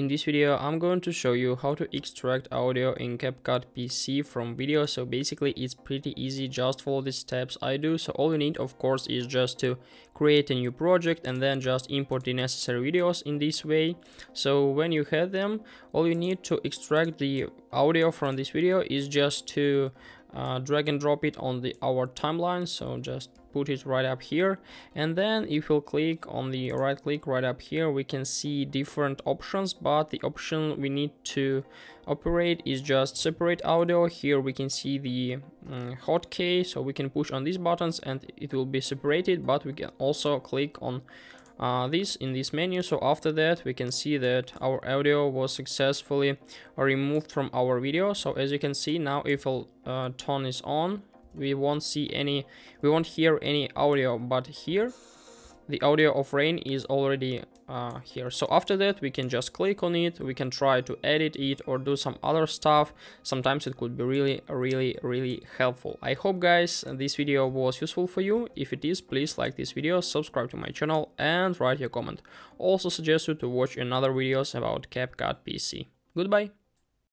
In this video, I'm going to show you how to extract audio in CapCut PC from video. So basically it's pretty easy, just follow the steps I do. So all you need of course is just to create a new project and then just import the necessary videos in this way. So when you have them, all you need to extract the audio from this video is just to uh, drag and drop it on the our timeline so just put it right up here. And then if you click on the right click right up here we can see different options but the option we need to operate is just separate audio. Here we can see the um, hotkey so we can push on these buttons and it will be separated but we can also click on uh, this in this menu so after that we can see that our audio was successfully removed from our video. So as you can see now if a uh, tone is on we won't see any we won't hear any audio but here the audio of rain is already uh, here. So after that we can just click on it. We can try to edit it or do some other stuff. Sometimes it could be really really really helpful. I hope guys this video was useful for you. If it is please like this video subscribe to my channel and write your comment. Also suggest you to watch another videos about CapCut PC goodbye